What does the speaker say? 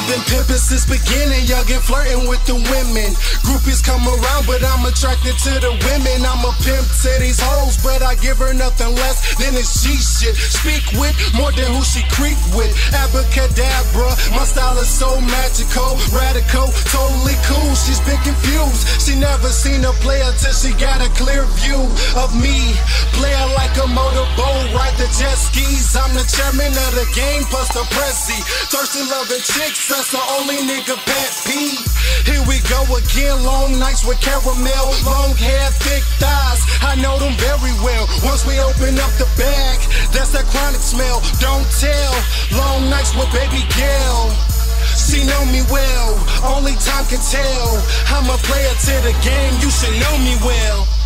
I've been pimping since beginning, young and flirting with the women. Groupies come around, but I'm attracted to the women. I'm a pimp to these hoes. I give her nothing less than a G shit. Speak with more than who she creep with. Abracadabra, my style is so magical, radical, totally cool. She's been confused. She never seen a player till she got a clear view of me. Player like a motorboat, ride the jet skis. I'm the chairman of the game, plus the prezi. Thirsty loving chicks, that's the only nigga pet peeve. Here we go again, long nights with caramel, long hair, Once we open up the bag, that's that chronic smell. Don't tell. Long nights with baby girl. She know me well, only time can tell. I'm a player to the game, you should know me well.